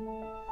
Música